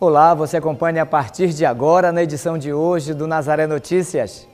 Olá, você acompanha a partir de agora na edição de hoje do Nazaré Notícias.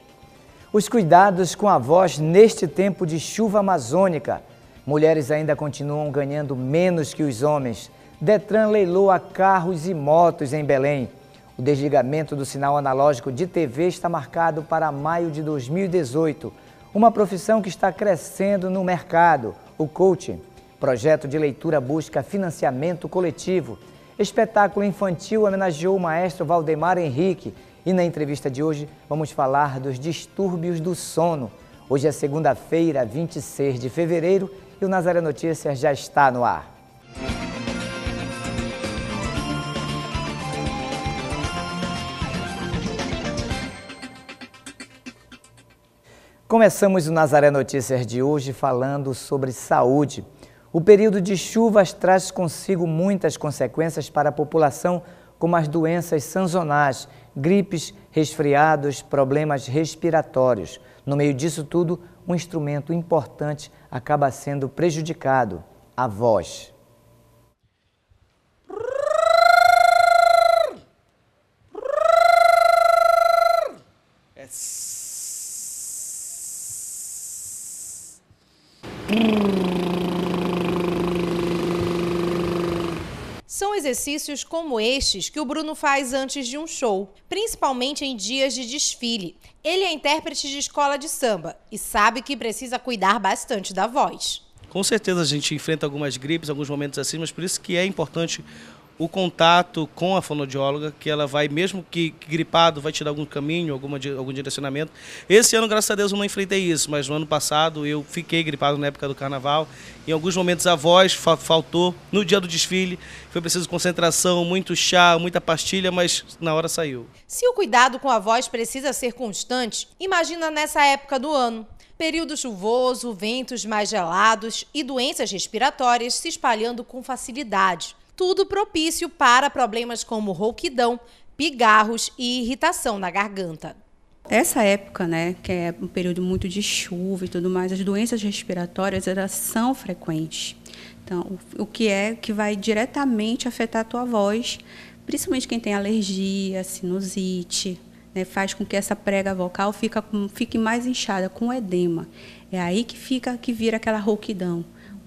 Os cuidados com a voz neste tempo de chuva amazônica. Mulheres ainda continuam ganhando menos que os homens. Detran leiloa carros e motos em Belém. O desligamento do sinal analógico de TV está marcado para maio de 2018. Uma profissão que está crescendo no mercado, o coaching. Projeto de leitura busca financiamento coletivo. Espetáculo infantil homenageou o maestro Valdemar Henrique e na entrevista de hoje vamos falar dos distúrbios do sono. Hoje é segunda-feira, 26 de fevereiro e o Nazaré Notícias já está no ar. Começamos o Nazaré Notícias de hoje falando sobre saúde. O período de chuvas traz consigo muitas consequências para a população, como as doenças sazonais, gripes, resfriados, problemas respiratórios. No meio disso tudo, um instrumento importante acaba sendo prejudicado: a voz. Exercícios como estes que o Bruno faz antes de um show, principalmente em dias de desfile. Ele é intérprete de escola de samba e sabe que precisa cuidar bastante da voz. Com certeza a gente enfrenta algumas gripes, alguns momentos assim, mas por isso que é importante o contato com a fonoaudióloga, que ela vai, mesmo que, que gripado, vai te dar algum caminho, alguma, algum direcionamento. Esse ano, graças a Deus, eu não enfrentei isso, mas no ano passado eu fiquei gripado na época do carnaval. Em alguns momentos a voz fa faltou. No dia do desfile foi preciso concentração, muito chá, muita pastilha, mas na hora saiu. Se o cuidado com a voz precisa ser constante, imagina nessa época do ano. Período chuvoso, ventos mais gelados e doenças respiratórias se espalhando com facilidade tudo propício para problemas como rouquidão, pigarros e irritação na garganta. Essa época, né, que é um período muito de chuva e tudo mais, as doenças respiratórias elas são frequentes. Então, o que é que vai diretamente afetar a tua voz, principalmente quem tem alergia, sinusite, né, faz com que essa prega vocal fica, fique mais inchada, com edema. É aí que fica que vira aquela rouquidão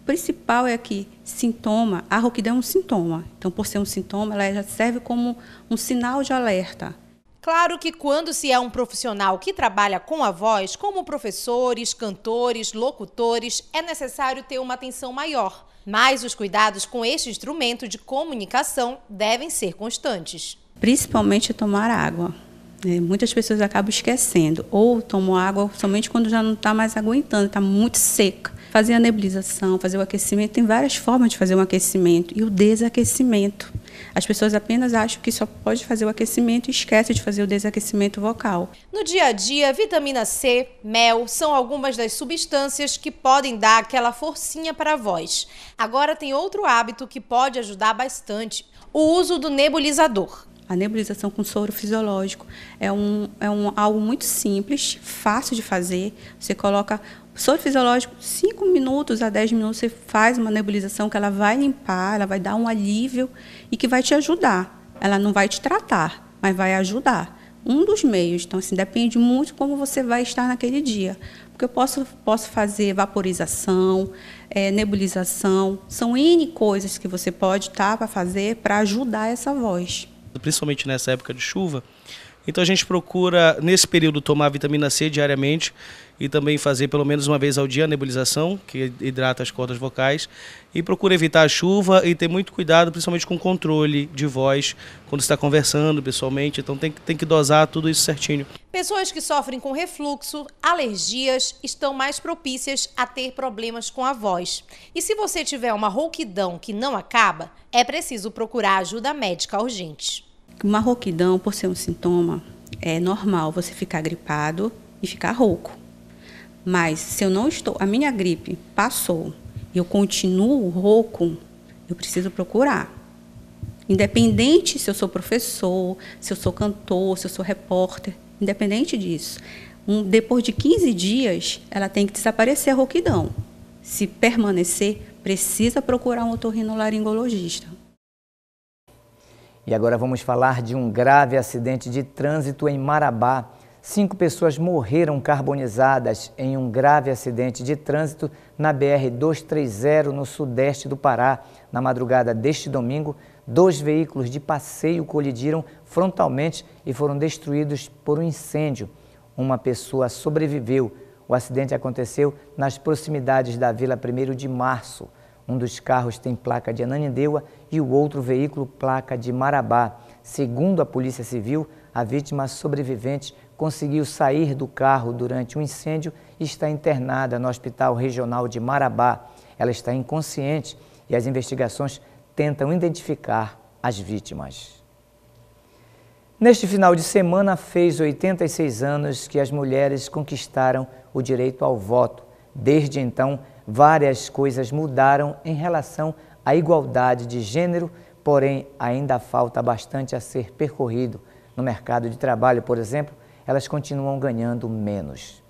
principal é que sintoma, a rouquidão é um sintoma. Então, por ser um sintoma, ela já serve como um sinal de alerta. Claro que quando se é um profissional que trabalha com a voz, como professores, cantores, locutores, é necessário ter uma atenção maior. Mas os cuidados com este instrumento de comunicação devem ser constantes. Principalmente tomar água. É, muitas pessoas acabam esquecendo, ou tomam água somente quando já não está mais aguentando, está muito seca fazer a nebulização, fazer o aquecimento. Tem várias formas de fazer um aquecimento. E o desaquecimento. As pessoas apenas acham que só pode fazer o aquecimento e esquecem de fazer o desaquecimento vocal. No dia a dia, vitamina C, mel são algumas das substâncias que podem dar aquela forcinha para a voz. Agora tem outro hábito que pode ajudar bastante: o uso do nebulizador. A nebulização com soro fisiológico é, um, é um, algo muito simples, fácil de fazer. Você coloca Soro fisiológico, 5 minutos a 10 minutos você faz uma nebulização que ela vai limpar, ela vai dar um alívio e que vai te ajudar. Ela não vai te tratar, mas vai ajudar. Um dos meios, então assim, depende muito como você vai estar naquele dia. Porque eu posso, posso fazer vaporização, é, nebulização, são N coisas que você pode estar tá, para fazer para ajudar essa voz. Principalmente nessa época de chuva, então a gente procura, nesse período, tomar vitamina C diariamente e também fazer pelo menos uma vez ao dia a nebulização, que hidrata as cordas vocais, e procura evitar a chuva e ter muito cuidado, principalmente com o controle de voz, quando está conversando pessoalmente, então tem, tem que dosar tudo isso certinho. Pessoas que sofrem com refluxo, alergias, estão mais propícias a ter problemas com a voz. E se você tiver uma rouquidão que não acaba, é preciso procurar ajuda médica urgente. Uma rouquidão, por ser um sintoma, é normal você ficar gripado e ficar rouco. Mas se eu não estou, a minha gripe passou e eu continuo rouco, eu preciso procurar. Independente se eu sou professor, se eu sou cantor, se eu sou repórter, independente disso. Um, depois de 15 dias, ela tem que desaparecer a rouquidão. Se permanecer, precisa procurar um otorrinolaringologista. E agora vamos falar de um grave acidente de trânsito em Marabá. Cinco pessoas morreram carbonizadas em um grave acidente de trânsito na BR-230, no sudeste do Pará. Na madrugada deste domingo, dois veículos de passeio colidiram frontalmente e foram destruídos por um incêndio. Uma pessoa sobreviveu. O acidente aconteceu nas proximidades da Vila 1 de Março. Um dos carros tem placa de Ananindeua e o outro veículo placa de Marabá. Segundo a Polícia Civil, a vítima sobrevivente conseguiu sair do carro durante o um incêndio e está internada no Hospital Regional de Marabá. Ela está inconsciente e as investigações tentam identificar as vítimas. Neste final de semana, fez 86 anos que as mulheres conquistaram o direito ao voto. Desde então, várias coisas mudaram em relação à igualdade de gênero, porém ainda falta bastante a ser percorrido. No mercado de trabalho, por exemplo, elas continuam ganhando menos.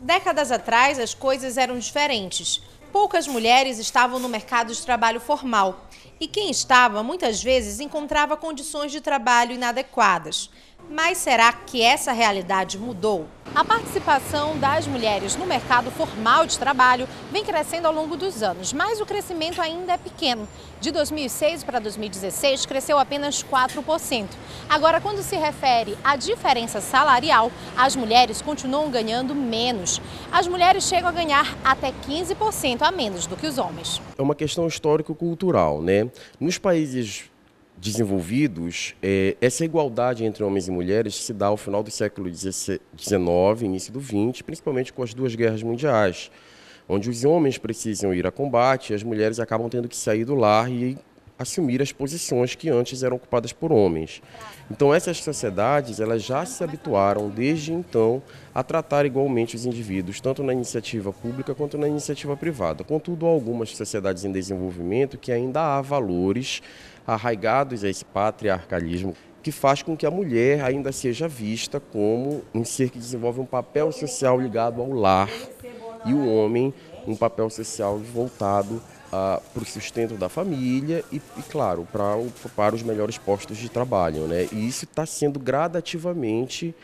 Décadas atrás, as coisas eram diferentes. Poucas mulheres estavam no mercado de trabalho formal e quem estava, muitas vezes, encontrava condições de trabalho inadequadas. Mas será que essa realidade mudou? A participação das mulheres no mercado formal de trabalho vem crescendo ao longo dos anos, mas o crescimento ainda é pequeno. De 2006 para 2016, cresceu apenas 4%. Agora, quando se refere à diferença salarial, as mulheres continuam ganhando menos. As mulheres chegam a ganhar até 15% a menos do que os homens. É uma questão histórico-cultural, né? Nos países desenvolvidos, é, essa igualdade entre homens e mulheres se dá ao final do século XIX, início do XX, principalmente com as duas guerras mundiais, onde os homens precisam ir a combate e as mulheres acabam tendo que sair do lar e assumir as posições que antes eram ocupadas por homens. Então essas sociedades elas já se habituaram desde então a tratar igualmente os indivíduos, tanto na iniciativa pública quanto na iniciativa privada. Contudo, há algumas sociedades em desenvolvimento que ainda há valores arraigados a esse patriarcalismo que faz com que a mulher ainda seja vista como um ser que desenvolve um papel social ligado ao lar e o homem um papel social voltado uh, para o sustento da família e, e claro, para, para os melhores postos de trabalho. Né? E isso está sendo gradativamente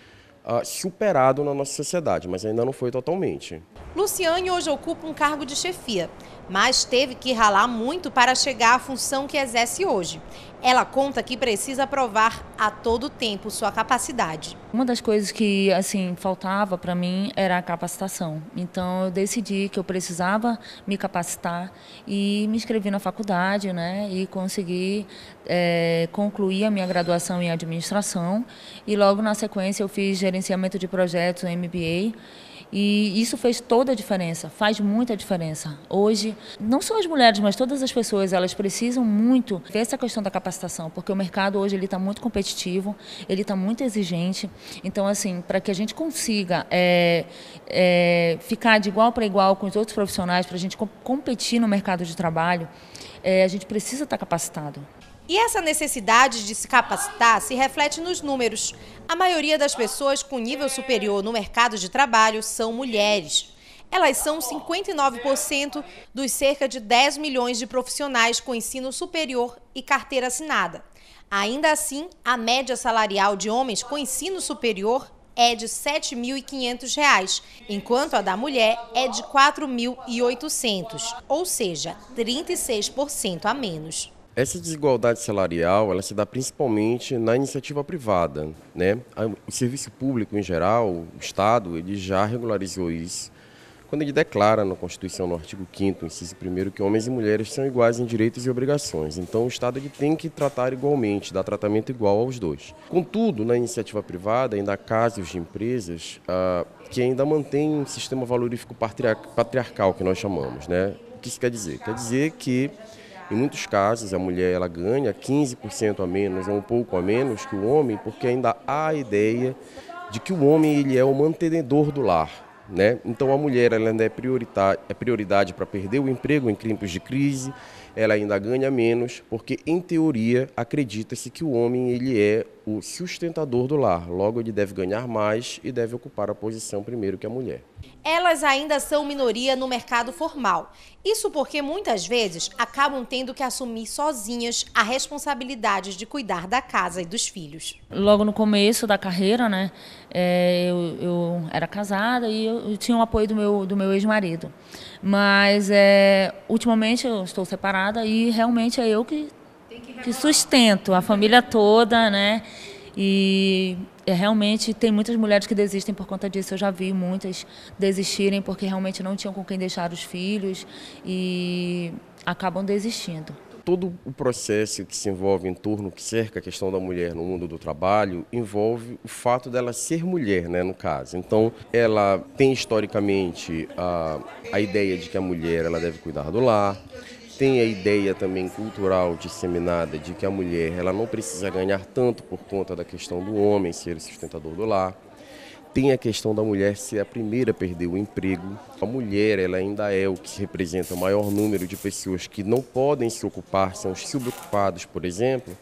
uh, superado na nossa sociedade, mas ainda não foi totalmente. Luciane hoje ocupa um cargo de chefia, mas teve que ralar muito para chegar à função que exerce hoje. Ela conta que precisa provar a todo tempo sua capacidade. Uma das coisas que assim faltava para mim era a capacitação. Então eu decidi que eu precisava me capacitar e me inscrevi na faculdade, né? E consegui é, concluir a minha graduação em administração. E logo na sequência eu fiz gerenciamento de projetos, MBA e isso fez toda a diferença, faz muita diferença. Hoje, não só as mulheres, mas todas as pessoas, elas precisam muito ver essa questão da capacitação, porque o mercado hoje ele está muito competitivo, ele está muito exigente. Então, assim, para que a gente consiga é, é, ficar de igual para igual com os outros profissionais, para a gente competir no mercado de trabalho, é, a gente precisa estar tá capacitado. E essa necessidade de se capacitar se reflete nos números. A maioria das pessoas com nível superior no mercado de trabalho são mulheres. Elas são 59% dos cerca de 10 milhões de profissionais com ensino superior e carteira assinada. Ainda assim, a média salarial de homens com ensino superior é de R$ 7.500, enquanto a da mulher é de R$ 4.800, ou seja, 36% a menos. Essa desigualdade salarial, ela se dá principalmente na iniciativa privada, né? O serviço público em geral, o Estado, ele já regularizou isso quando ele declara na Constituição, no artigo 5º, inciso 1 que homens e mulheres são iguais em direitos e obrigações. Então, o Estado ele tem que tratar igualmente, dar tratamento igual aos dois. Contudo, na iniciativa privada, ainda há casos de empresas ah, que ainda mantêm um sistema valorífico patriarcal, que nós chamamos. Né? O que isso quer dizer? Quer dizer que em muitos casos, a mulher ela ganha 15% a menos ou um pouco a menos que o homem, porque ainda há a ideia de que o homem ele é o mantenedor do lar. Né? Então a mulher ela ainda é, é prioridade para perder o emprego em tempos de crise, ela ainda ganha menos, porque em teoria acredita-se que o homem ele é o sustentador do lar. Logo, ele deve ganhar mais e deve ocupar a posição primeiro que a mulher. Elas ainda são minoria no mercado formal. Isso porque muitas vezes acabam tendo que assumir sozinhas a responsabilidade de cuidar da casa e dos filhos. Logo no começo da carreira, né, é, eu, eu, era casada e eu, eu, tinha o apoio do meu, do meu ex-marido. Mas é, ultimamente eu estou separada e realmente é eu que, que sustento a família toda, né? E é, realmente tem muitas mulheres que desistem por conta disso. Eu já vi muitas desistirem porque realmente não tinham com quem deixar os filhos e acabam desistindo. Todo o processo que se envolve em torno, que cerca a questão da mulher no mundo do trabalho, envolve o fato dela ser mulher, né, no caso. Então, ela tem historicamente a, a ideia de que a mulher ela deve cuidar do lar, tem a ideia também cultural disseminada de que a mulher ela não precisa ganhar tanto por conta da questão do homem ser o sustentador do lar. Tem a questão da mulher ser a primeira a perder o emprego. A mulher ela ainda é o que representa o maior número de pessoas que não podem se ocupar, são os subocupados, por exemplo,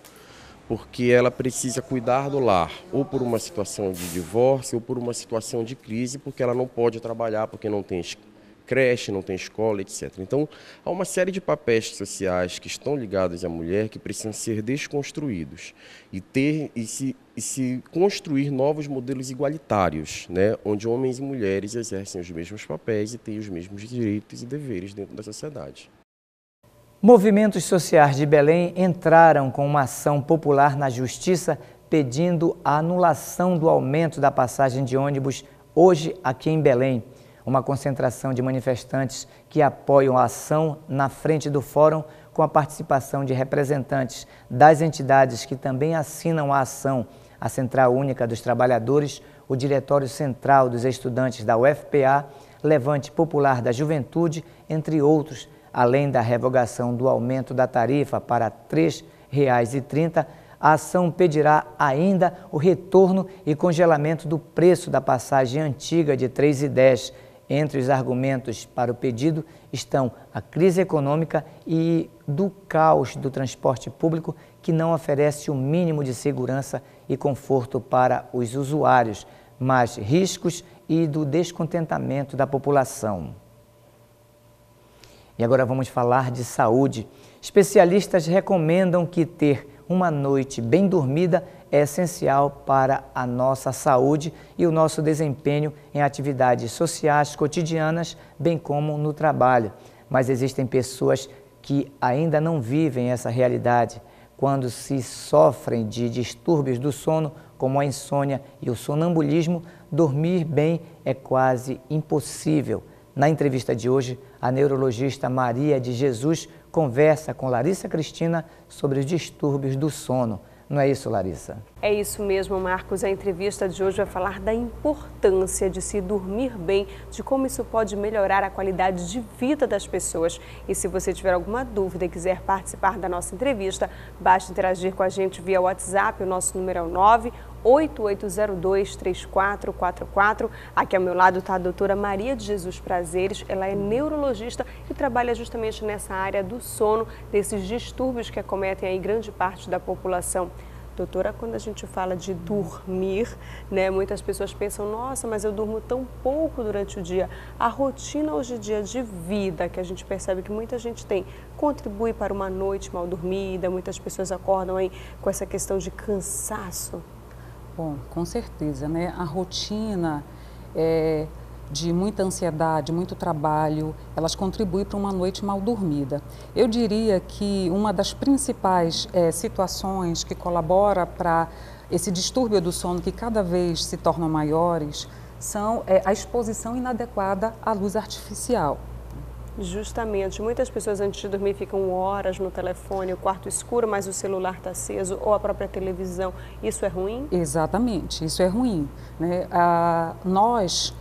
porque ela precisa cuidar do lar, ou por uma situação de divórcio, ou por uma situação de crise, porque ela não pode trabalhar, porque não tem creche, não tem escola, etc. Então, há uma série de papéis sociais que estão ligados à mulher que precisam ser desconstruídos e ter e se, e se construir novos modelos igualitários, né, onde homens e mulheres exercem os mesmos papéis e têm os mesmos direitos e deveres dentro da sociedade. Movimentos sociais de Belém entraram com uma ação popular na justiça pedindo a anulação do aumento da passagem de ônibus hoje aqui em Belém uma concentração de manifestantes que apoiam a ação na frente do fórum, com a participação de representantes das entidades que também assinam a ação, a Central Única dos Trabalhadores, o Diretório Central dos Estudantes da UFPA, Levante Popular da Juventude, entre outros, além da revogação do aumento da tarifa para R$ 3,30, a ação pedirá ainda o retorno e congelamento do preço da passagem antiga de R$ 3,10 entre os argumentos para o pedido estão a crise econômica e do caos do transporte público que não oferece o mínimo de segurança e conforto para os usuários, mas riscos e do descontentamento da população. E agora vamos falar de saúde. Especialistas recomendam que ter uma noite bem dormida é essencial para a nossa saúde e o nosso desempenho em atividades sociais cotidianas, bem como no trabalho. Mas existem pessoas que ainda não vivem essa realidade. Quando se sofrem de distúrbios do sono, como a insônia e o sonambulismo, dormir bem é quase impossível. Na entrevista de hoje, a neurologista Maria de Jesus conversa com Larissa Cristina sobre os distúrbios do sono. Não é isso, Larissa? É isso mesmo, Marcos. A entrevista de hoje vai falar da importância de se dormir bem, de como isso pode melhorar a qualidade de vida das pessoas. E se você tiver alguma dúvida e quiser participar da nossa entrevista, basta interagir com a gente via WhatsApp. O nosso número é o 9 8802-3444. Aqui ao meu lado está a doutora Maria de Jesus Prazeres. Ela é neurologista e trabalha justamente nessa área do sono, desses distúrbios que acometem aí grande parte da população. Doutora, quando a gente fala de dormir, né, muitas pessoas pensam, nossa, mas eu durmo tão pouco durante o dia. A rotina hoje em dia de vida, que a gente percebe que muita gente tem, contribui para uma noite mal dormida, muitas pessoas acordam aí com essa questão de cansaço. Bom, com certeza, né? A rotina é, de muita ansiedade, muito trabalho, elas contribuem para uma noite mal dormida. Eu diria que uma das principais é, situações que colabora para esse distúrbio do sono que cada vez se tornam maiores são é, a exposição inadequada à luz artificial. Justamente. Muitas pessoas antes de dormir ficam horas no telefone, o quarto escuro, mas o celular está aceso ou a própria televisão. Isso é ruim? Exatamente, isso é ruim. Né? Ah, nós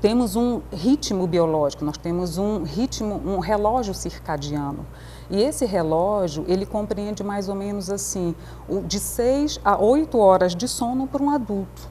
temos um ritmo biológico, nós temos um ritmo, um relógio circadiano. E esse relógio, ele compreende mais ou menos assim, de 6 a 8 horas de sono para um adulto.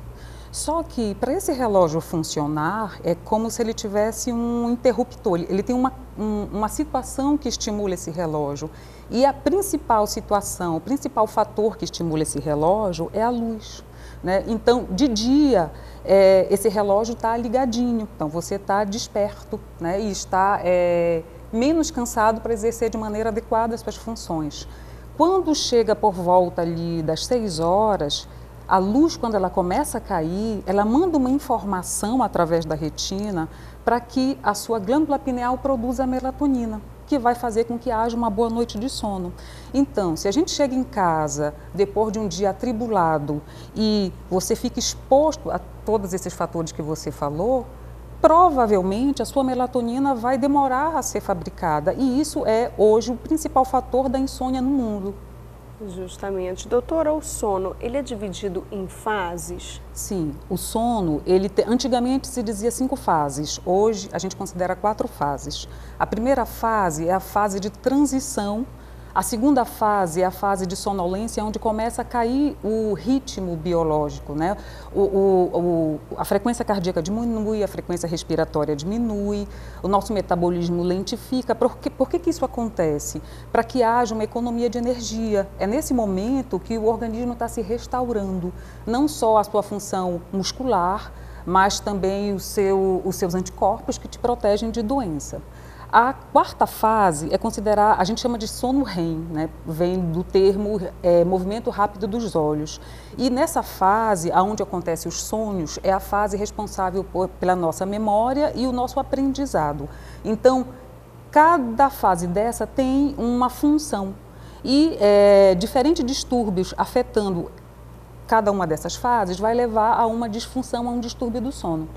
Só que para esse relógio funcionar, é como se ele tivesse um interruptor, ele tem uma, um, uma situação que estimula esse relógio. E a principal situação, o principal fator que estimula esse relógio é a luz. Né? Então, de dia, é, esse relógio está ligadinho, então você está desperto né? e está é, menos cansado para exercer de maneira adequada as suas funções. Quando chega por volta ali das 6 horas, a luz, quando ela começa a cair, ela manda uma informação através da retina para que a sua glândula pineal produza melatonina, que vai fazer com que haja uma boa noite de sono. Então, se a gente chega em casa depois de um dia atribulado e você fica exposto a todos esses fatores que você falou, provavelmente a sua melatonina vai demorar a ser fabricada. E isso é hoje o principal fator da insônia no mundo. Justamente. Doutora, o sono, ele é dividido em fases? Sim, o sono, ele te... antigamente se dizia cinco fases, hoje a gente considera quatro fases. A primeira fase é a fase de transição a segunda fase é a fase de sonolência, onde começa a cair o ritmo biológico, né? O, o, o, a frequência cardíaca diminui, a frequência respiratória diminui, o nosso metabolismo lentifica. Por que, por que, que isso acontece? Para que haja uma economia de energia. É nesse momento que o organismo está se restaurando, não só a sua função muscular, mas também seu, os seus anticorpos que te protegem de doença. A quarta fase é considerar, a gente chama de sono REM, né? vem do termo é, movimento rápido dos olhos. E nessa fase, onde acontecem os sonhos, é a fase responsável por, pela nossa memória e o nosso aprendizado. Então, cada fase dessa tem uma função. E é, diferentes distúrbios afetando cada uma dessas fases vai levar a uma disfunção, a um distúrbio do sono.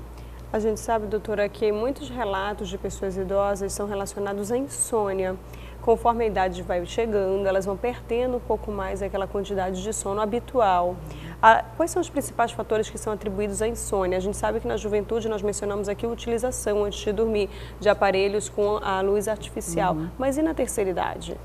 A gente sabe, doutora, que muitos relatos de pessoas idosas são relacionados à insônia. Conforme a idade vai chegando, elas vão perdendo um pouco mais aquela quantidade de sono habitual. Ah, quais são os principais fatores que são atribuídos à insônia? A gente sabe que na juventude nós mencionamos aqui a utilização antes de dormir de aparelhos com a luz artificial. Uhum. Mas e na terceira idade?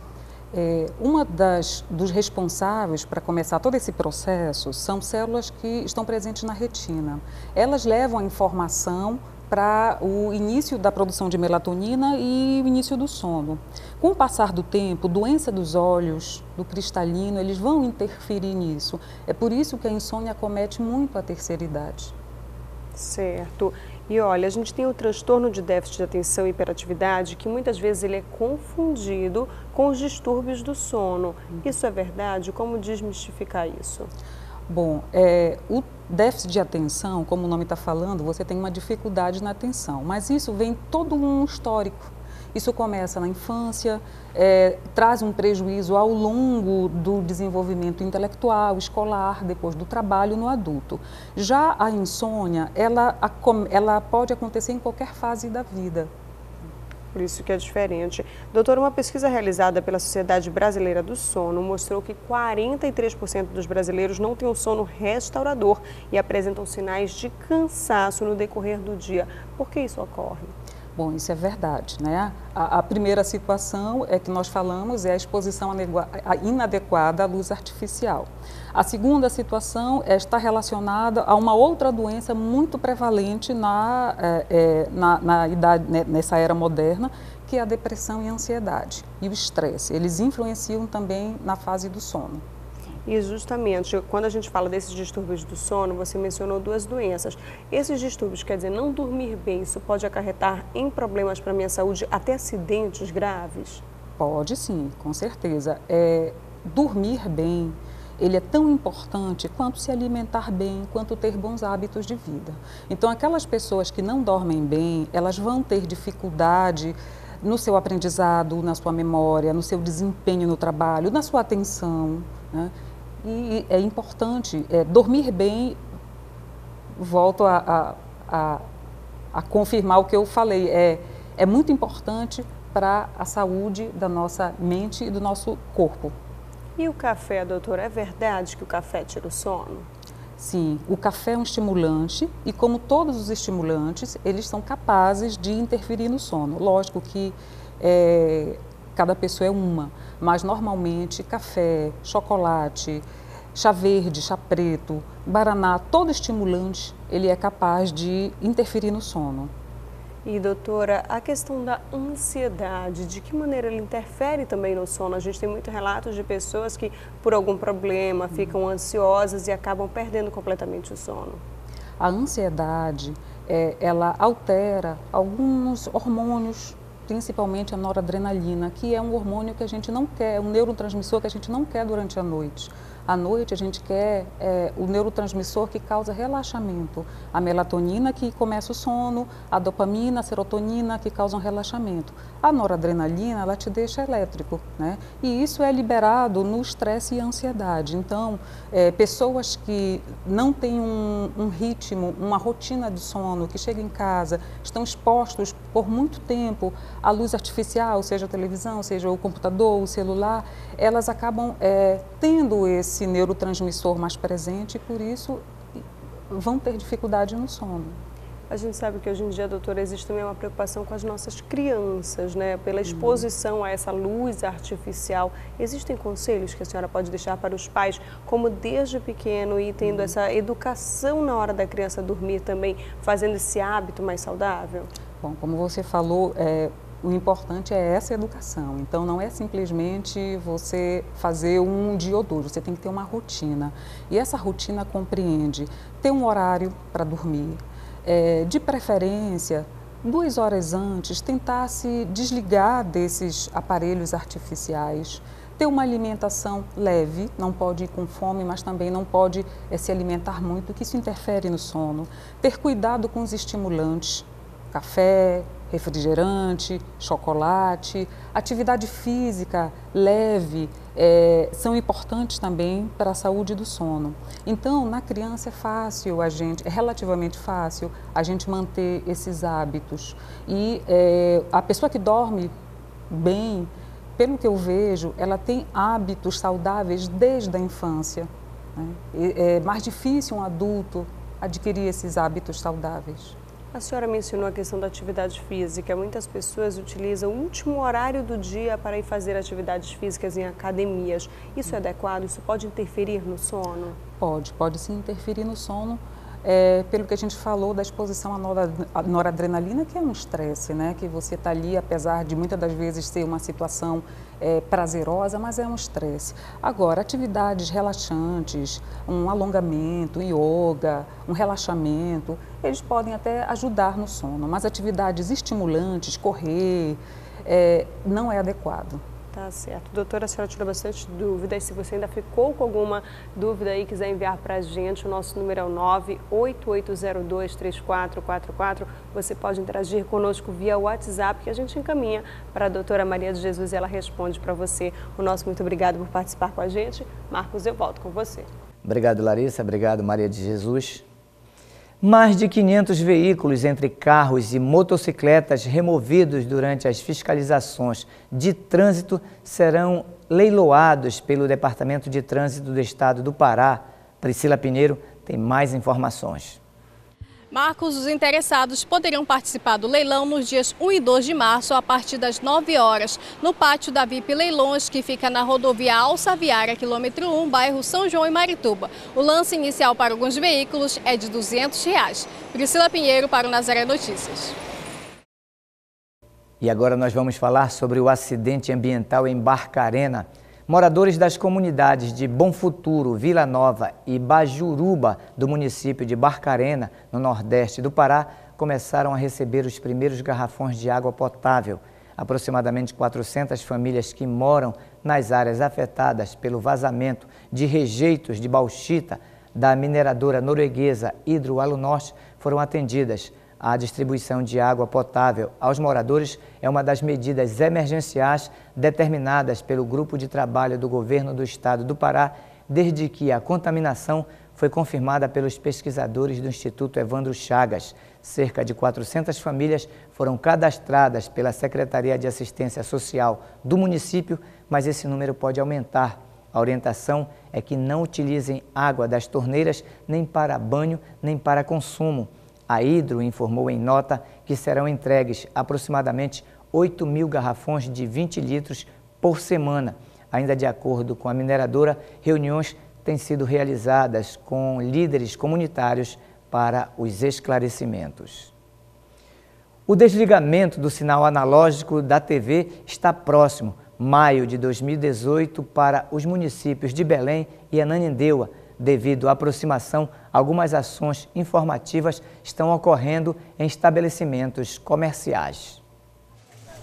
É, uma das dos responsáveis para começar todo esse processo são células que estão presentes na retina. Elas levam a informação para o início da produção de melatonina e o início do sono. Com o passar do tempo, doença dos olhos, do cristalino, eles vão interferir nisso. É por isso que a insônia comete muito a terceira idade. Certo. E olha, a gente tem o transtorno de déficit de atenção e hiperatividade, que muitas vezes ele é confundido com os distúrbios do sono. Isso é verdade? Como desmistificar isso? Bom, é, o déficit de atenção, como o nome está falando, você tem uma dificuldade na atenção, mas isso vem todo um histórico isso começa na infância, é, traz um prejuízo ao longo do desenvolvimento intelectual, escolar, depois do trabalho no adulto. Já a insônia, ela, ela pode acontecer em qualquer fase da vida. Por isso que é diferente. Doutora, uma pesquisa realizada pela Sociedade Brasileira do Sono mostrou que 43% dos brasileiros não têm um sono restaurador e apresentam sinais de cansaço no decorrer do dia. Por que isso ocorre? Bom, isso é verdade. Né? A, a, primeira situação é que nós falamos é a exposição inadequada à luz artificial. A segunda situação é, está relacionada a uma outra doença muito prevalente na, é, é, na, na idade, né, nessa era moderna, que é a depressão e a ansiedade e o estresse. Eles influenciam também na fase do sono. E justamente, quando a gente fala desses distúrbios do sono, você mencionou duas doenças. Esses distúrbios, quer dizer, não dormir bem, isso pode acarretar em problemas para a minha saúde, até acidentes graves? Pode sim, com certeza. É, dormir bem, ele é tão importante quanto se alimentar bem, quanto ter bons hábitos de vida. Então, aquelas pessoas que não dormem bem, elas vão ter dificuldade no seu aprendizado, na sua memória, no seu desempenho no trabalho, na sua atenção. Né? E é importante é, dormir bem. Volto a, a, a, a, confirmar o que eu falei. É, é muito importante para a saúde da nossa mente e do nosso corpo. E o café, doutora? É verdade que o café tira o sono? Sim, o café é um estimulante e, como todos os estimulantes, eles são capazes de interferir no sono. Lógico que é, cada pessoa é uma, mas normalmente café, chocolate, chá verde, chá preto, baraná, todo estimulante, ele é capaz de interferir no sono. E doutora, a questão da ansiedade, de que maneira ele interfere também no sono? A gente tem muitos relatos de pessoas que, por algum problema, ficam ansiosas e acabam perdendo completamente o sono. A ansiedade, é, ela altera alguns hormônios, principalmente a noradrenalina, que é um hormônio que a gente não quer, um neurotransmissor que a gente não quer durante a noite. À noite, a gente quer é, o neurotransmissor que causa relaxamento. A melatonina, que começa o sono, a dopamina, a serotonina, que causam relaxamento. A noradrenalina, ela te deixa elétrico, né? E isso é liberado no estresse e ansiedade. Então, é, pessoas que não têm um, um ritmo, uma rotina de sono, que chegam em casa, estão expostos por muito tempo à luz artificial, seja a televisão, seja o computador, o celular, elas acabam é, tendo esse neurotransmissor mais presente e por isso vão ter dificuldade no sono. A gente sabe que hoje em dia, doutora, existe também uma preocupação com as nossas crianças, né? Pela exposição a essa luz artificial. Existem conselhos que a senhora pode deixar para os pais, como desde pequeno ir tendo essa educação na hora da criança dormir também, fazendo esse hábito mais saudável? Bom, como você falou, é, o importante é essa educação. Então, não é simplesmente você fazer um dia ou dois, você tem que ter uma rotina. E essa rotina compreende ter um horário para dormir, é, de preferência, duas horas antes, tentar se desligar desses aparelhos artificiais, ter uma alimentação leve, não pode ir com fome, mas também não pode é, se alimentar muito, que isso interfere no sono. Ter cuidado com os estimulantes, café, refrigerante, chocolate, atividade física leve é, são importantes também para a saúde do sono. Então, na criança é fácil a gente, é relativamente fácil a gente manter esses hábitos. E é, a pessoa que dorme bem, pelo que eu vejo, ela tem hábitos saudáveis desde a infância. Né? É mais difícil um adulto adquirir esses hábitos saudáveis. A senhora mencionou a questão da atividade física. Muitas pessoas utilizam o último horário do dia para ir fazer atividades físicas em academias. Isso é adequado? Isso pode interferir no sono? Pode, pode sim interferir no sono. É, pelo que a gente falou da exposição à noradrenalina, que é um estresse, né? Que você está ali, apesar de muitas das vezes ser uma situação é, prazerosa, mas é um estresse. Agora, atividades relaxantes, um alongamento, yoga, um relaxamento, eles podem até ajudar no sono, mas atividades estimulantes, correr, é, não é adequado. Tá certo. Doutora, a senhora tirou bastante dúvidas. Se você ainda ficou com alguma dúvida aí, quiser enviar para a gente, o nosso número é o 988023444. Você pode interagir conosco via WhatsApp, que a gente encaminha para a doutora Maria de Jesus e ela responde para você. O nosso muito obrigado por participar com a gente. Marcos, eu volto com você. Obrigado, Larissa. Obrigado, Maria de Jesus. Mais de 500 veículos, entre carros e motocicletas, removidos durante as fiscalizações de trânsito serão leiloados pelo Departamento de Trânsito do Estado do Pará. Priscila Pinheiro tem mais informações. Marcos, os interessados poderão participar do leilão nos dias 1 e 2 de março, a partir das 9 horas, no pátio da VIP Leilões, que fica na rodovia Alça Viária, quilômetro 1, bairro São João e Marituba. O lance inicial para alguns veículos é de 200 reais. Priscila Pinheiro para o Nazaré Notícias. E agora nós vamos falar sobre o acidente ambiental em Barcarena. Moradores das comunidades de Bom Futuro, Vila Nova e Bajuruba, do município de Barcarena, no nordeste do Pará, começaram a receber os primeiros garrafões de água potável. Aproximadamente 400 famílias que moram nas áreas afetadas pelo vazamento de rejeitos de bauxita da mineradora norueguesa Hidroalunorte foram atendidas. A distribuição de água potável aos moradores é uma das medidas emergenciais determinadas pelo Grupo de Trabalho do Governo do Estado do Pará, desde que a contaminação foi confirmada pelos pesquisadores do Instituto Evandro Chagas. Cerca de 400 famílias foram cadastradas pela Secretaria de Assistência Social do município, mas esse número pode aumentar. A orientação é que não utilizem água das torneiras nem para banho nem para consumo. A Hidro informou em nota que serão entregues aproximadamente 8 mil garrafões de 20 litros por semana. Ainda de acordo com a mineradora, reuniões têm sido realizadas com líderes comunitários para os esclarecimentos. O desligamento do sinal analógico da TV está próximo, maio de 2018, para os municípios de Belém e Ananindeua. Devido à aproximação, algumas ações informativas estão ocorrendo em estabelecimentos comerciais.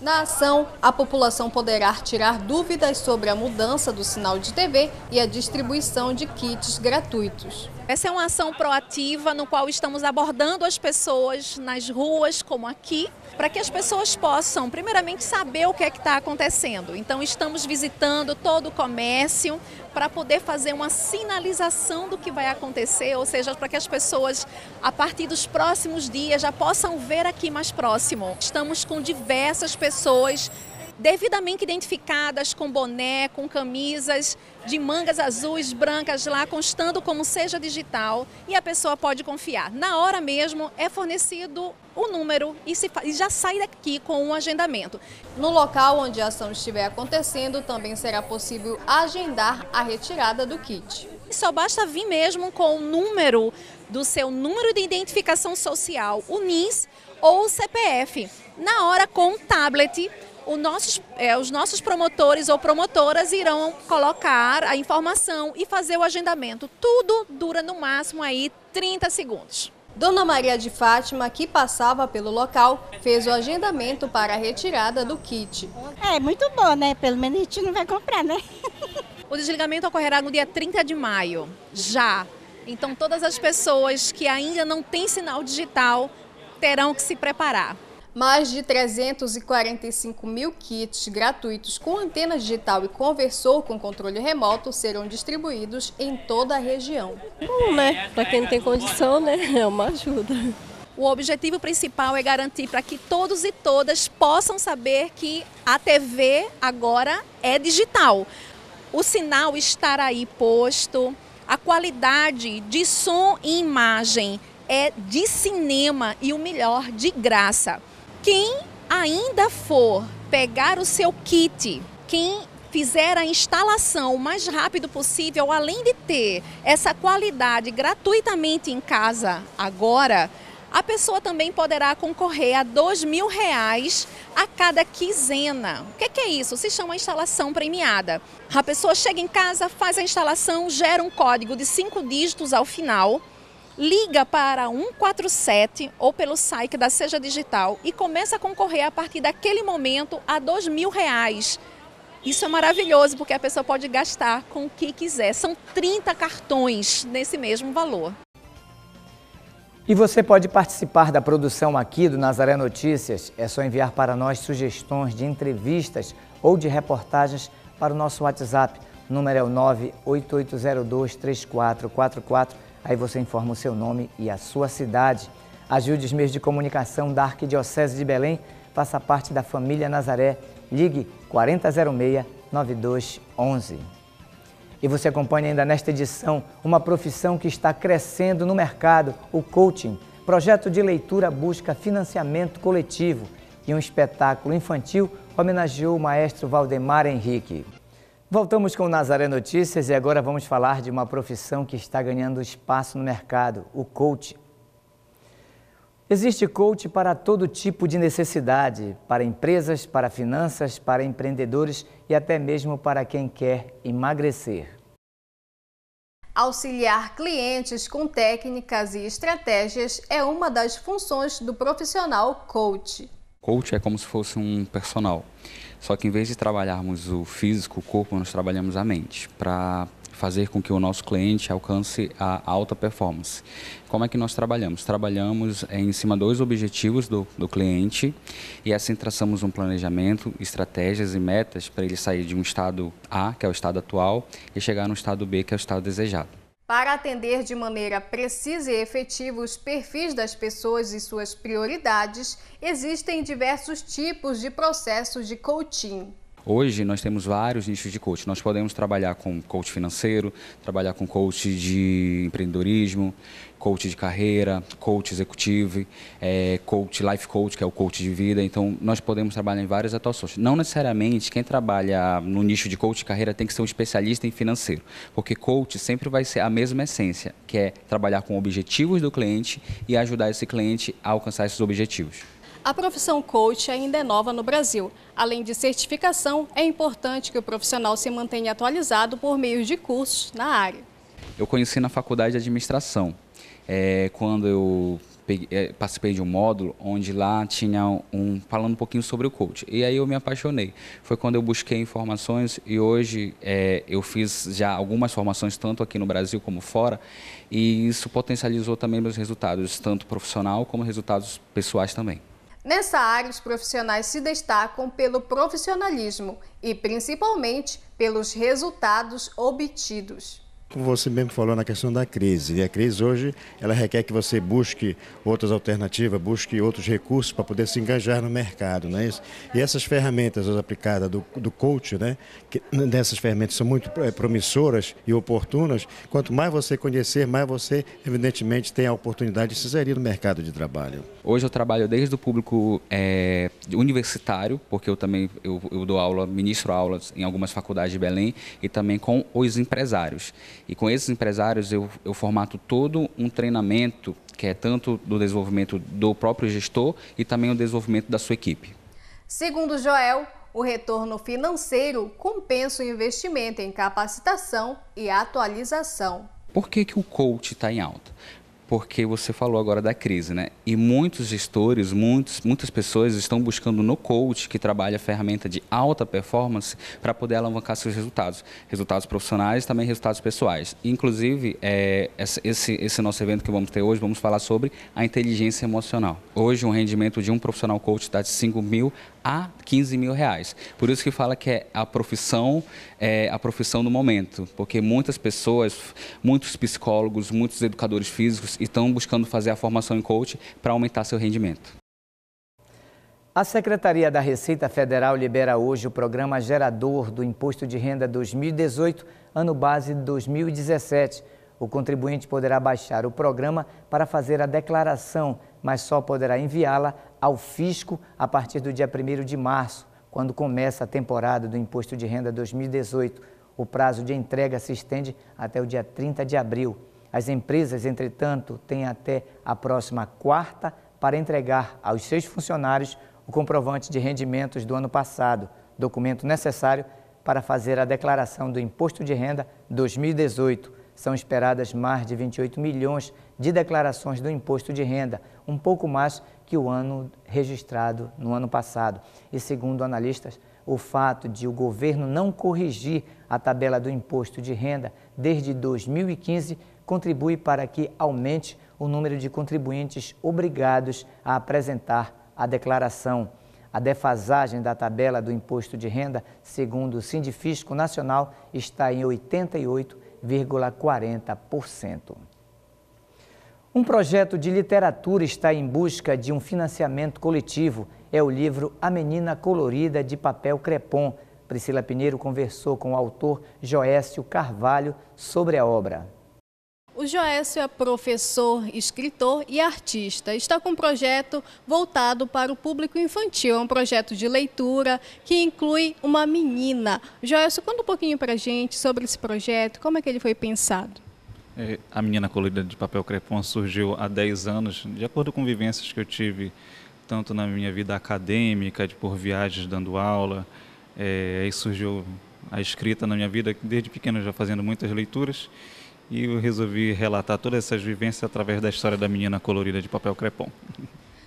Na ação, a população poderá tirar dúvidas sobre a mudança do sinal de TV e a distribuição de kits gratuitos. Essa é uma ação proativa no qual estamos abordando as pessoas nas ruas, como aqui, para que as pessoas possam, primeiramente, saber o que é que está acontecendo. Então, estamos visitando todo o comércio para poder fazer uma sinalização do que vai acontecer, ou seja, para que as pessoas, a partir dos próximos dias, já possam ver aqui mais próximo. Estamos com diversas pessoas devidamente identificadas com boné, com camisas de mangas azuis, brancas lá, constando como seja digital e a pessoa pode confiar. Na hora mesmo é fornecido o número e, se, e já sai daqui com um agendamento. No local onde a ação estiver acontecendo, também será possível agendar a retirada do kit. Só basta vir mesmo com o número do seu número de identificação social, o NIS ou o CPF. Na hora com o tablet, nossos, é, os nossos promotores ou promotoras irão colocar a informação e fazer o agendamento. Tudo dura no máximo aí 30 segundos. Dona Maria de Fátima, que passava pelo local, fez o agendamento para a retirada do kit. É muito bom, né? Pelo menos a gente não vai comprar, né? O desligamento ocorrerá no dia 30 de maio, já. Então todas as pessoas que ainda não têm sinal digital terão que se preparar. Mais de 345 mil kits gratuitos com antena digital e conversor com controle remoto serão distribuídos em toda a região. Bom, né? Para quem não tem condição, né? É uma ajuda. O objetivo principal é garantir para que todos e todas possam saber que a TV agora é digital. O sinal estará aí posto, a qualidade de som e imagem é de cinema e o melhor de graça. Quem ainda for pegar o seu kit, quem fizer a instalação o mais rápido possível, além de ter essa qualidade gratuitamente em casa agora, a pessoa também poderá concorrer a dois mil reais a cada quinzena. O que é isso? Se chama instalação premiada. A pessoa chega em casa, faz a instalação, gera um código de cinco dígitos ao final liga para 147 ou pelo site da Seja Digital e começa a concorrer a partir daquele momento a dois mil reais. Isso é maravilhoso porque a pessoa pode gastar com o que quiser. São 30 cartões nesse mesmo valor. E você pode participar da produção aqui do Nazaré Notícias. É só enviar para nós sugestões de entrevistas ou de reportagens para o nosso WhatsApp. O número é o 988023444 Aí você informa o seu nome e a sua cidade. Ajude os meios de comunicação da Arquidiocese de Belém. Faça parte da família Nazaré. Ligue 4006-9211. E você acompanha ainda nesta edição uma profissão que está crescendo no mercado, o coaching. Projeto de leitura busca financiamento coletivo e um espetáculo infantil homenageou o maestro Valdemar Henrique. Voltamos com o Nazaré Notícias e agora vamos falar de uma profissão que está ganhando espaço no mercado, o coach. Existe coach para todo tipo de necessidade, para empresas, para finanças, para empreendedores e até mesmo para quem quer emagrecer. Auxiliar clientes com técnicas e estratégias é uma das funções do profissional coach. Coach é como se fosse um personal. Só que em vez de trabalharmos o físico, o corpo, nós trabalhamos a mente para fazer com que o nosso cliente alcance a alta performance. Como é que nós trabalhamos? Trabalhamos em cima dos objetivos do, do cliente e assim traçamos um planejamento, estratégias e metas para ele sair de um estado A, que é o estado atual, e chegar no estado B, que é o estado desejado. Para atender de maneira precisa e efetiva os perfis das pessoas e suas prioridades, existem diversos tipos de processos de coaching. Hoje nós temos vários nichos de coach. Nós podemos trabalhar com coach financeiro, trabalhar com coach de empreendedorismo, coach de carreira, coach executivo, é, coach life coach, que é o coach de vida. Então nós podemos trabalhar em várias atuações. Não necessariamente quem trabalha no nicho de coach de carreira tem que ser um especialista em financeiro, porque coach sempre vai ser a mesma essência, que é trabalhar com objetivos do cliente e ajudar esse cliente a alcançar esses objetivos. A profissão coach ainda é nova no Brasil. Além de certificação, é importante que o profissional se mantenha atualizado por meio de cursos na área. Eu conheci na faculdade de administração, é, quando eu peguei, é, participei de um módulo onde lá tinha um falando um pouquinho sobre o coach e aí eu me apaixonei. Foi quando eu busquei informações e hoje é, eu fiz já algumas formações tanto aqui no Brasil como fora e isso potencializou também meus resultados tanto profissional como resultados pessoais também. Nessa área, os profissionais se destacam pelo profissionalismo e principalmente pelos resultados obtidos como você mesmo falou na questão da crise. E a crise hoje, ela requer que você busque outras alternativas, busque outros recursos para poder se engajar no mercado, não é isso? E essas ferramentas aplicadas do, do coach, né, que dessas ferramentas são muito é, promissoras e oportunas. Quanto mais você conhecer, mais você, evidentemente, tem a oportunidade de se inserir no mercado de trabalho. Hoje eu trabalho desde o público é, universitário, porque eu também eu, eu dou aula, ministro aulas em algumas faculdades de Belém e também com os empresários. E com esses empresários eu, eu formato todo um treinamento que é tanto do desenvolvimento do próprio gestor e também o desenvolvimento da sua equipe. Segundo Joel, o retorno financeiro compensa o investimento em capacitação e atualização. Por que, que o coach está em alta? Porque você falou agora da crise, né? E muitos gestores, muitos, muitas pessoas estão buscando no coach, que trabalha a ferramenta de alta performance, para poder alavancar seus resultados. Resultados profissionais também resultados pessoais. Inclusive, é, esse, esse nosso evento que vamos ter hoje, vamos falar sobre a inteligência emocional. Hoje, um rendimento de um profissional coach está de 5 mil a 15 mil reais. Por isso que fala que é a profissão, é a profissão do momento, porque muitas pessoas, muitos psicólogos, muitos educadores físicos estão buscando fazer a formação em coach para aumentar seu rendimento. A Secretaria da Receita Federal libera hoje o programa gerador do Imposto de Renda 2018, ano base de 2017. O contribuinte poderá baixar o programa para fazer a declaração, mas só poderá enviá-la ao fisco a partir do dia 1 de março, quando começa a temporada do Imposto de Renda 2018. O prazo de entrega se estende até o dia 30 de abril. As empresas, entretanto, têm até a próxima quarta para entregar aos seus funcionários o comprovante de rendimentos do ano passado, documento necessário para fazer a declaração do Imposto de Renda 2018. São esperadas mais de 28 milhões de declarações do imposto de renda, um pouco mais que o ano registrado no ano passado. E segundo analistas, o fato de o governo não corrigir a tabela do imposto de renda desde 2015 contribui para que aumente o número de contribuintes obrigados a apresentar a declaração. A defasagem da tabela do imposto de renda, segundo o Sindifisco Nacional, está em 88,40%. Um projeto de literatura está em busca de um financiamento coletivo. É o livro A Menina Colorida de Papel Crepom. Priscila Pinheiro conversou com o autor Joécio Carvalho sobre a obra. O Joécio é professor, escritor e artista. Está com um projeto voltado para o público infantil. É um projeto de leitura que inclui uma menina. Joécio, conta um pouquinho para gente sobre esse projeto, como é que ele foi pensado. É, a Menina Colorida de Papel Crepom surgiu há 10 anos, de acordo com vivências que eu tive, tanto na minha vida acadêmica, de por viagens dando aula, é, aí surgiu a escrita na minha vida, desde pequeno já fazendo muitas leituras, e eu resolvi relatar todas essas vivências através da história da Menina Colorida de Papel Crepom.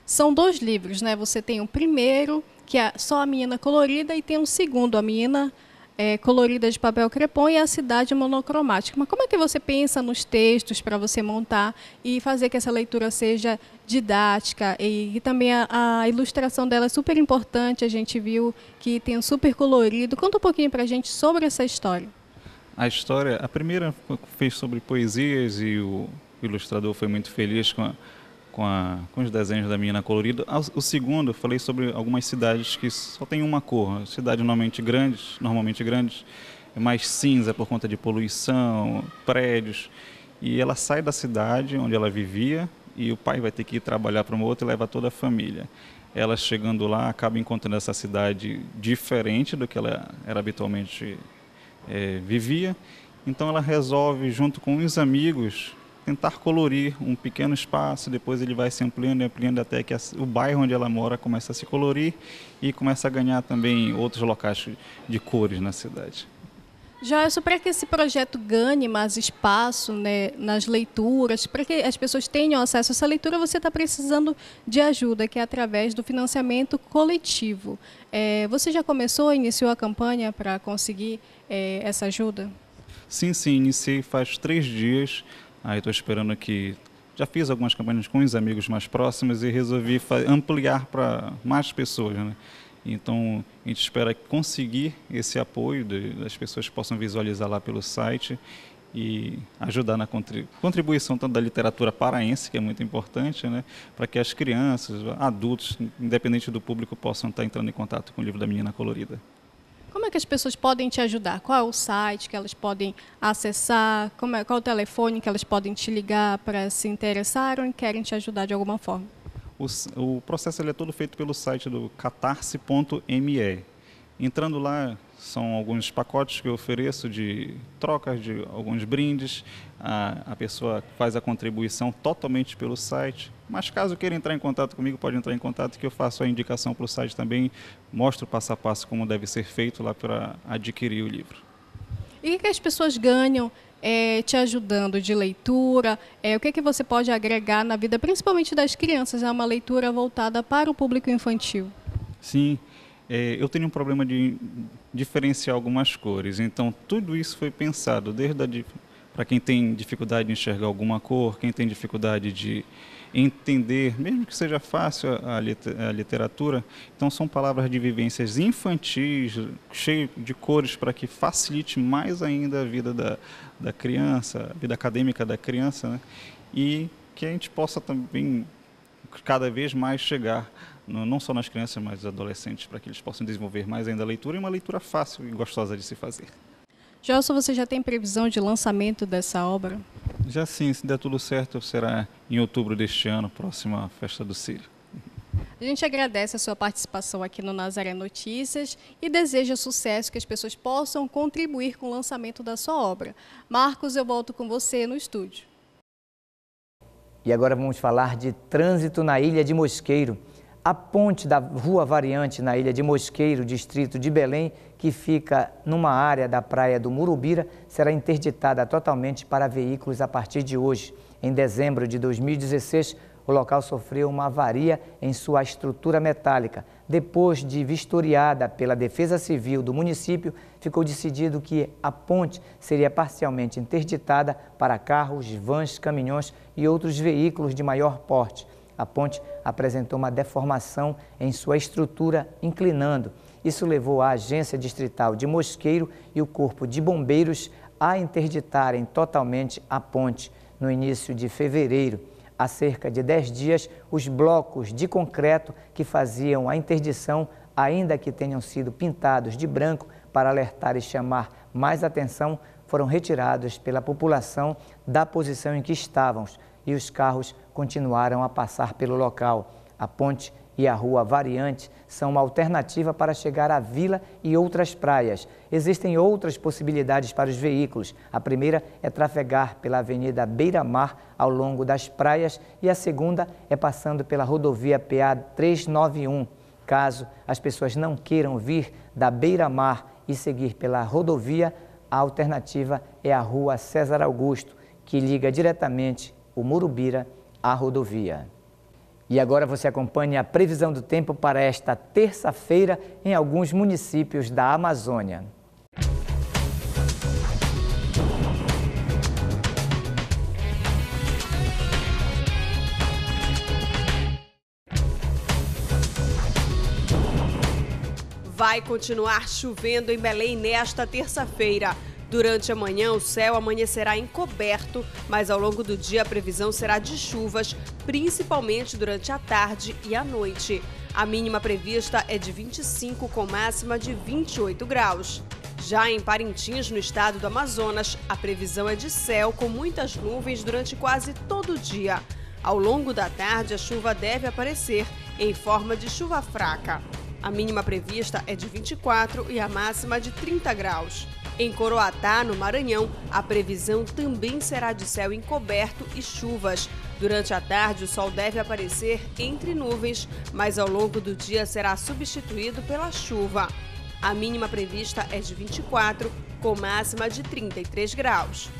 São dois livros, né? Você tem o primeiro, que é só a Menina Colorida, e tem o segundo, a Menina é, colorida de papel crepom e a cidade monocromática. Mas como é que você pensa nos textos para você montar e fazer que essa leitura seja didática e, e também a, a, ilustração dela é super importante, a gente viu que tem um super colorido. Conta um pouquinho para a gente sobre essa história. A história, a primeira fez sobre poesias e o ilustrador foi muito feliz com a, com, a, com os desenhos da menina colorida. O segundo, eu falei sobre algumas cidades que só tem uma cor. Cidades normalmente grandes, normalmente grandes, é mais cinza por conta de poluição, prédios. E ela sai da cidade onde ela vivia e o pai vai ter que ir trabalhar para uma outra e leva toda a família. Ela chegando lá acaba encontrando essa cidade diferente do que ela era habitualmente é, vivia. Então ela resolve, junto com os amigos, tentar colorir um pequeno espaço, depois ele vai se ampliando e ampliando até que o bairro onde ela mora começa a se colorir e começa a ganhar também outros locais de cores na cidade. Joelson, para que esse projeto ganhe mais espaço né, nas leituras, para que as pessoas tenham acesso a essa leitura, você está precisando de ajuda, que é através do financiamento coletivo. É, você já começou, iniciou a campanha para conseguir é, essa ajuda? Sim, sim, iniciei faz três dias. Aí estou esperando que já fiz algumas campanhas com os amigos mais próximos e resolvi ampliar para mais pessoas. Né? Então, a gente espera conseguir esse apoio, de, as pessoas possam visualizar lá pelo site e ajudar na contribuição tanto da literatura paraense, que é muito importante, né, para que as crianças, adultos, independente do público, possam estar entrando em contato com o livro da Menina Colorida. Como é que as pessoas podem te ajudar? Qual é o site que elas podem acessar? É, qual é o telefone que elas podem te ligar para se interessarem e querem te ajudar de alguma forma? O, o processo é todo feito pelo site do catarse.me. Entrando lá, são alguns pacotes que eu ofereço de trocas de alguns brindes. A, a pessoa faz a contribuição totalmente pelo site. Mas caso queira entrar em contato comigo, pode entrar em contato que eu faço a indicação para o site também, mostro passo a passo como deve ser feito lá para adquirir o livro. E o que as pessoas ganham é, te ajudando de leitura? É, o que, que você pode agregar na vida, principalmente das crianças, é uma leitura voltada para o público infantil? Sim, é, eu tenho um problema de diferenciar algumas cores, então tudo isso foi pensado desde para quem tem dificuldade de enxergar alguma cor, quem tem dificuldade de entender, mesmo que seja fácil a, a literatura. Então, são palavras de vivências infantis, cheio de cores, para que facilite mais ainda a vida da, da criança, a vida acadêmica da criança, né? e que a gente possa também cada vez mais chegar não só nas crianças, mas nos adolescentes, para que eles possam desenvolver mais ainda a leitura e uma leitura fácil e gostosa de se fazer. Gelson, você já tem previsão de lançamento dessa obra? Já sim, se der tudo certo, será em outubro deste ano, próxima festa do Círio. A gente agradece a sua participação aqui no Nazaré Notícias e deseja sucesso, que as pessoas possam contribuir com o lançamento da sua obra. Marcos, eu volto com você no estúdio. E agora vamos falar de trânsito na Ilha de Mosqueiro. A ponte da Rua Variante na Ilha de Mosqueiro, distrito de Belém, que fica numa área da praia do Murubira, será interditada totalmente para veículos a partir de hoje. Em dezembro de 2016, o local sofreu uma avaria em sua estrutura metálica. Depois de vistoriada pela Defesa Civil do município, ficou decidido que a ponte seria parcialmente interditada para carros, vans, caminhões e outros veículos de maior porte. A ponte apresentou uma deformação em sua estrutura, inclinando. Isso levou a Agência Distrital de Mosqueiro e o Corpo de Bombeiros a interditarem totalmente a ponte no início de fevereiro. Há cerca de 10 dias, os blocos de concreto que faziam a interdição, ainda que tenham sido pintados de branco para alertar e chamar mais atenção, foram retirados pela população da posição em que estavam e os carros continuaram a passar pelo local. A ponte e a Rua Variante são uma alternativa para chegar à vila e outras praias. Existem outras possibilidades para os veículos. A primeira é trafegar pela Avenida Beira Mar ao longo das praias e a segunda é passando pela rodovia PA 391. Caso as pessoas não queiram vir da Beira Mar e seguir pela rodovia, a alternativa é a Rua César Augusto, que liga diretamente o Murubira à rodovia. E agora você acompanha a previsão do tempo para esta terça-feira em alguns municípios da Amazônia. Vai continuar chovendo em Belém nesta terça-feira. Durante a manhã, o céu amanhecerá encoberto, mas ao longo do dia a previsão será de chuvas, principalmente durante a tarde e a noite. A mínima prevista é de 25, com máxima de 28 graus. Já em Parintins, no estado do Amazonas, a previsão é de céu com muitas nuvens durante quase todo o dia. Ao longo da tarde, a chuva deve aparecer em forma de chuva fraca. A mínima prevista é de 24 e a máxima de 30 graus. Em Coroatá, no Maranhão, a previsão também será de céu encoberto e chuvas. Durante a tarde, o sol deve aparecer entre nuvens, mas ao longo do dia será substituído pela chuva. A mínima prevista é de 24, com máxima de 33 graus.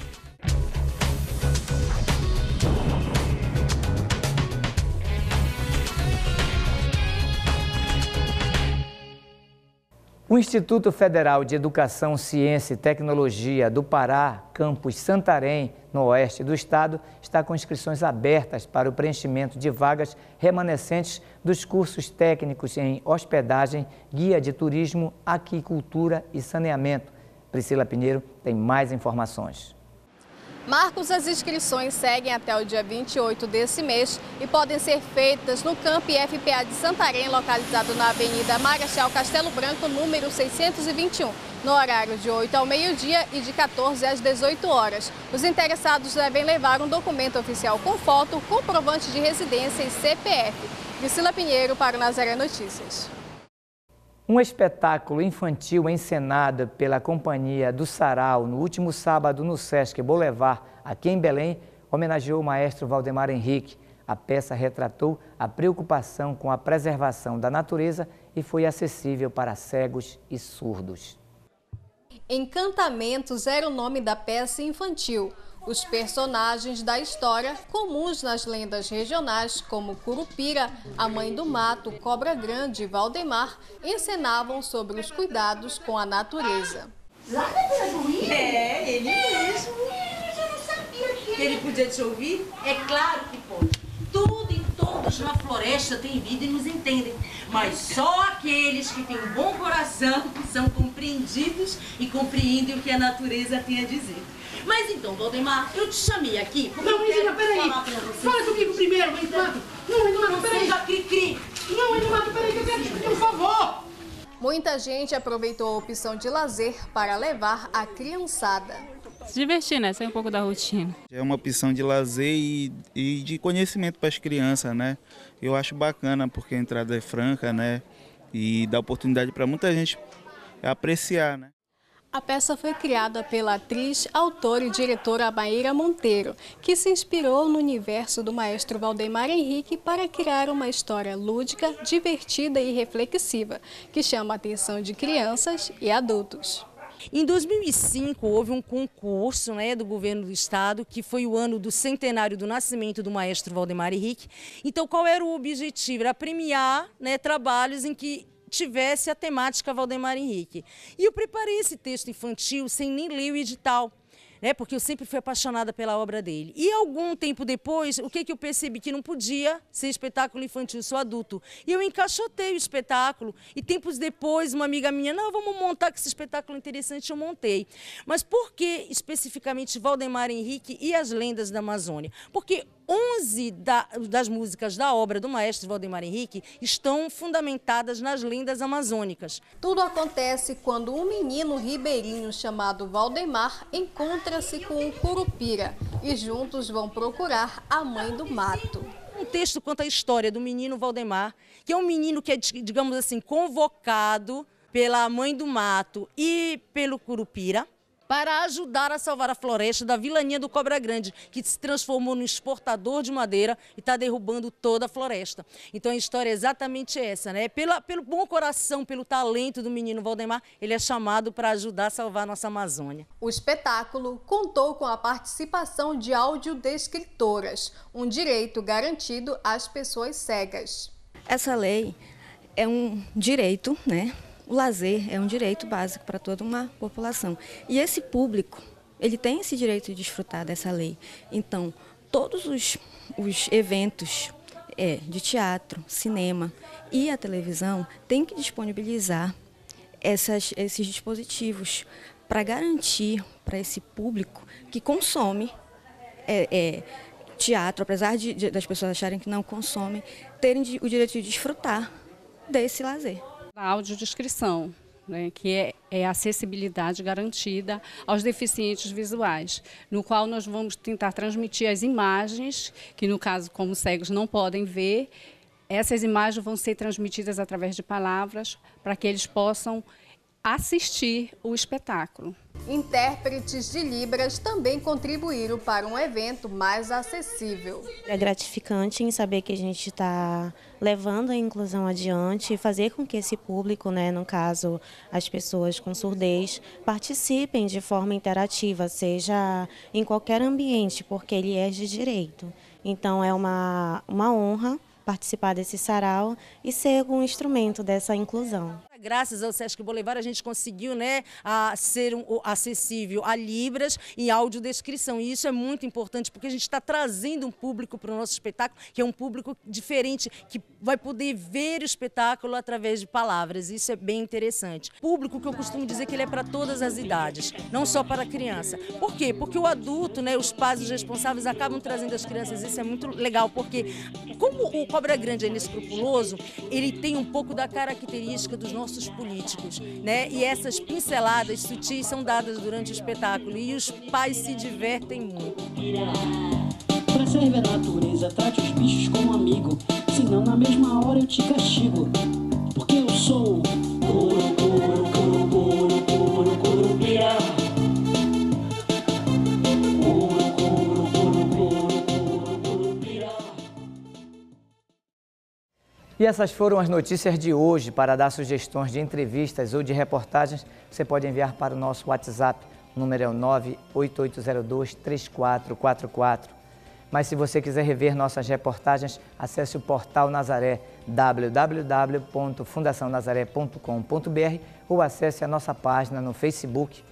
O Instituto Federal de Educação, Ciência e Tecnologia do Pará, campus Santarém, no oeste do estado, está com inscrições abertas para o preenchimento de vagas remanescentes dos cursos técnicos em hospedagem, guia de turismo, aquicultura e saneamento. Priscila Pinheiro tem mais informações. Marcos, as inscrições seguem até o dia 28 desse mês e podem ser feitas no Camp FPA de Santarém, localizado na Avenida Marechal Castelo Branco, número 621, no horário de 8 ao meio-dia e de 14 às 18 horas. Os interessados devem levar um documento oficial com foto, comprovante de residência e CPF. Priscila Pinheiro para o Nazaré Notícias. Um espetáculo infantil encenado pela Companhia do Sarau no último sábado no Sesc Boulevard, aqui em Belém, homenageou o maestro Valdemar Henrique. A peça retratou a preocupação com a preservação da natureza e foi acessível para cegos e surdos. Encantamentos era o nome da peça infantil. Os personagens da história, comuns nas lendas regionais, como Curupira, a Mãe do Mato, Cobra Grande e Valdemar, encenavam sobre os cuidados com a natureza. Lá na do Rio? É, ele mesmo. Eu não sabia que ele podia te ouvir. É claro que pode. Tudo e todos na floresta têm vida e nos entendem. Mas só aqueles que têm um bom coração são compreendidos e compreendem o que a natureza tem a dizer. Mas então, Valdemar, eu te chamei aqui porque não, eu quero peraí. falar pra você. Fala comigo primeiro, Eduardo. Não, Eduardo, peraí. Seja cri-cri. Não, Eduardo, peraí que eu quero te pedir um favor. Muita gente aproveitou a opção de lazer para levar a criançada. Se divertir, né? Sair um pouco da rotina. É uma opção de lazer e, e de conhecimento para as crianças, né? Eu acho bacana porque a entrada é franca, né? E dá oportunidade para muita gente apreciar, né? A peça foi criada pela atriz, autora e diretora Maíra Monteiro, que se inspirou no universo do maestro Valdemar Henrique para criar uma história lúdica, divertida e reflexiva, que chama a atenção de crianças e adultos. Em 2005, houve um concurso né, do governo do estado, que foi o ano do centenário do nascimento do maestro Valdemar Henrique. Então, qual era o objetivo? Era premiar né, trabalhos em que tivesse a temática Valdemar Henrique. E eu preparei esse texto infantil sem nem ler o edital. Né, porque eu sempre fui apaixonada pela obra dele. E algum tempo depois, o que, que eu percebi? Que não podia ser espetáculo infantil, sou adulto. E eu encaixotei o espetáculo. E tempos depois, uma amiga minha, não, vamos montar que esse espetáculo interessante, eu montei. Mas por que especificamente Valdemar Henrique e as lendas da Amazônia? Porque 11 da, das músicas da obra do maestro Valdemar Henrique estão fundamentadas nas lendas amazônicas. Tudo acontece quando um menino ribeirinho chamado Valdemar encontra-se com um curupira e juntos vão procurar a mãe do mato. Um texto conta a história do menino Valdemar, que é um menino que é, digamos assim, convocado pela mãe do mato e pelo curupira para ajudar a salvar a floresta da vilania do Cobra Grande, que se transformou no exportador de madeira e está derrubando toda a floresta. Então a história é exatamente essa, né? Pela, pelo bom coração, pelo talento do menino Valdemar, ele é chamado para ajudar a salvar a nossa Amazônia. O espetáculo contou com a participação de audiodescritoras, um direito garantido às pessoas cegas. Essa lei é um direito, né? O lazer é um direito básico para toda uma população. E esse público, ele tem esse direito de desfrutar dessa lei. Então, todos os, os eventos é, de teatro, cinema e a televisão têm que disponibilizar essas, esses dispositivos para garantir para esse público que consome é, é, teatro, apesar de, de, das pessoas acharem que não consomem, terem o direito de desfrutar desse lazer. A audiodescrição, né, que é, é acessibilidade garantida aos deficientes visuais, no qual nós vamos tentar transmitir as imagens, que no caso, como cegos não podem ver, essas imagens vão ser transmitidas através de palavras para que eles possam assistir o espetáculo. Intérpretes de Libras também contribuíram para um evento mais acessível. É gratificante em saber que a gente está levando a inclusão adiante e fazer com que esse público, né, no caso as pessoas com surdez, participem de forma interativa, seja em qualquer ambiente, porque ele é de direito. Então é uma, uma honra participar desse sarau e ser um instrumento dessa inclusão. Graças ao Sesc Bolivar, a gente conseguiu né, a ser um, acessível a Libras e audiodescrição. E isso é muito importante, porque a gente está trazendo um público para o nosso espetáculo, que é um público diferente, que vai poder ver o espetáculo através de palavras. Isso é bem interessante. Público que eu costumo dizer que ele é para todas as idades, não só para a criança. Por quê? Porque o adulto, né, os pais, os responsáveis, acabam trazendo as crianças. Isso é muito legal, porque como o Cobra Grande é inescrupuloso, ele tem um pouco da característica dos nossos nossos políticos, né? E essas pinceladas sutis são dadas durante o espetáculo e os pais se divertem muito. Preserve a natureza, trate os bichos como amigo, senão na mesma hora eu te castigo, porque eu sou E essas foram as notícias de hoje. Para dar sugestões de entrevistas ou de reportagens, você pode enviar para o nosso WhatsApp. O número é o 98802-3444. Mas se você quiser rever nossas reportagens, acesse o portal Nazaré, www.fundacionazaré.com.br ou acesse a nossa página no Facebook.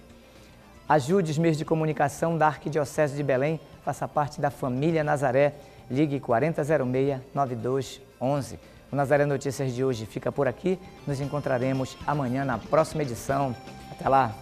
Ajude os meios de comunicação da Arquidiocese de Belém, faça parte da família Nazaré. Ligue 4006-9211. O Nazaré Notícias de hoje fica por aqui. Nos encontraremos amanhã na próxima edição. Até lá!